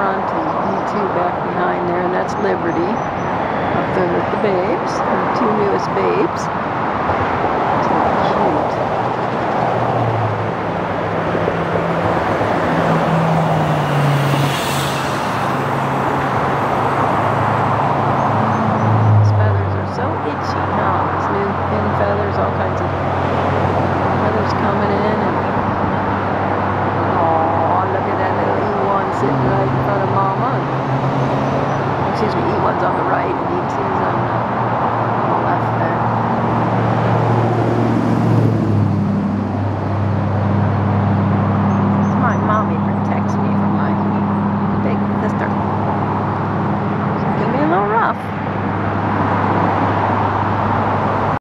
front and you two back behind there, and that's Liberty up there with the babes, the two newest babes. Feathers, all kinds as we one's on the right. Into